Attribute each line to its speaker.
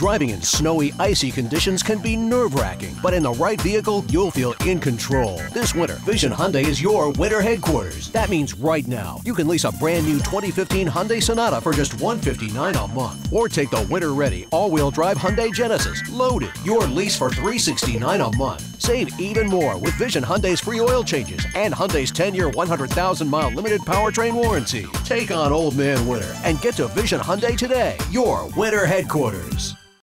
Speaker 1: Driving in snowy, icy conditions can be nerve wracking, but in the right vehicle, you'll feel in control. This winter, Vision Hyundai is your winter headquarters. That means right now, you can lease a brand new 2015 Hyundai Sonata for just $159 a month. Or take the winter ready, all wheel drive Hyundai Genesis, loaded. Your lease for $369 a month. Save even more with Vision Hyundai's free oil changes and Hyundai's 10 year, 100,000 mile limited powertrain warranty. Take on old man winter and get to Vision Hyundai today, your winter headquarters.